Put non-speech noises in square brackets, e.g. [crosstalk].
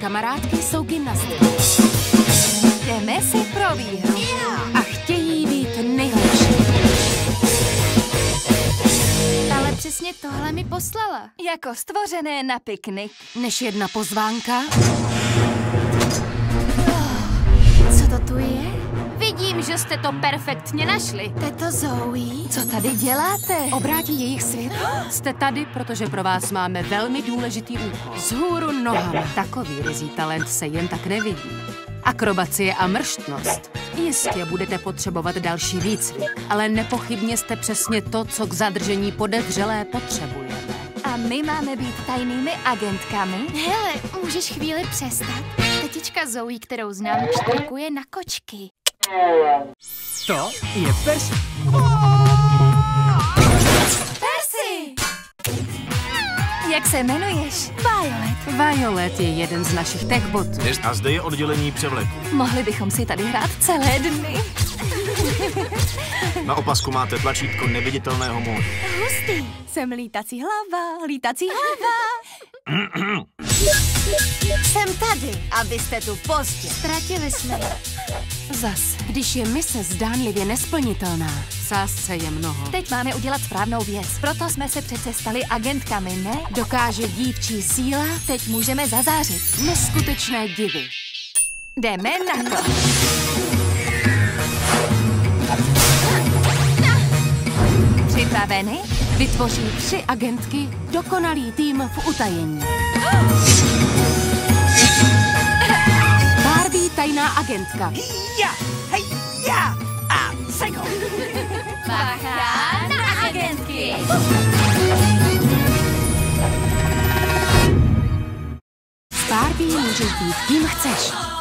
kamarádky jsou gymnastky Jdeme si pro výhru. a chtějí být nejlepší. Ale přesně tohle mi poslala. Jako stvořené na piknik. Než jedna pozvánka, Co to tu je? Vidím, že jste to perfektně našli. Teto Zoe? Co tady děláte? Obrátí jejich svět. Jste tady, protože pro vás máme velmi důležitý úkol. Zhůru nohama. Takový rizí talent se jen tak nevidí. Akrobacie a mrštnost. Jistě budete potřebovat další výcvik, ale nepochybně jste přesně to, co k zadržení podezřelé potřebujeme. A my máme být tajnými agentkami? Hele, můžeš chvíli přestat? Tetička Zoe, kterou znám, štrikuje na kočky. To je Persi. Percy! Jak se jmenuješ? Violet. Violet je jeden z našich techbotů. A zde je oddělení převleku. Mohli bychom si tady hrát celé dny. Na opasku máte tlačítko neviditelného módu. Hustý. Jsem lítací hlava, lítací hlava. [clears throat] Jsem tady, abyste tu pozdě. Ztratili jsme Zas, když je mise zdánlivě nesplnitelná, sásce je mnoho. Teď máme udělat správnou věc. Proto jsme se přece stali agentkami, ne? Dokáže dívčí síla Teď můžeme zazářit. neskutečné divy. Jdeme na to. Připraveny? Vytvoří tři agentky dokonalý tým v utajení. [gasps] Tajná agentka. Ja, hej, ja. A psycho. Bacha na agentky! S Barbie můžeš být kým chceš.